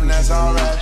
that's alright.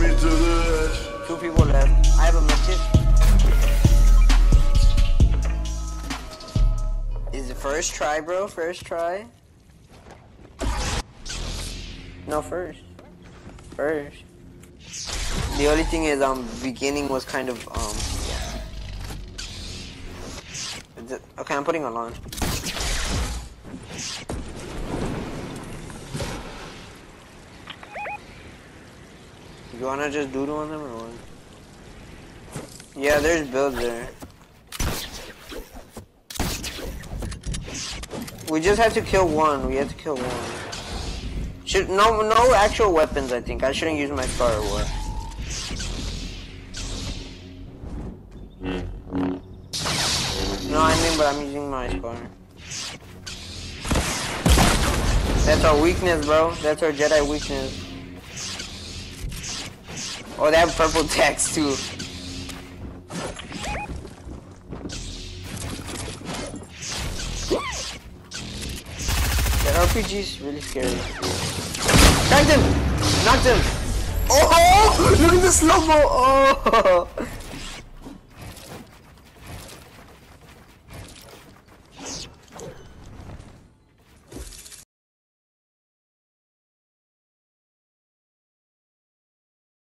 me to the edge. Two people left. I have a message. Is it first try, bro? First try? No, first. First. The only thing is, um, beginning was kind of, um, yeah. Okay, I'm putting a launch. You wanna just doodle on them or what? Yeah, there's builds there. We just have to kill one. We have to kill one. Should no no actual weapons. I think I shouldn't use my star or what. No, I mean, but I'm using my scar. That's our weakness, bro. That's our Jedi weakness. Oh, they have purple text too. The RPG is really scary. Knocked him! Knocked him! Oh! Look at the slow -mo. Oh!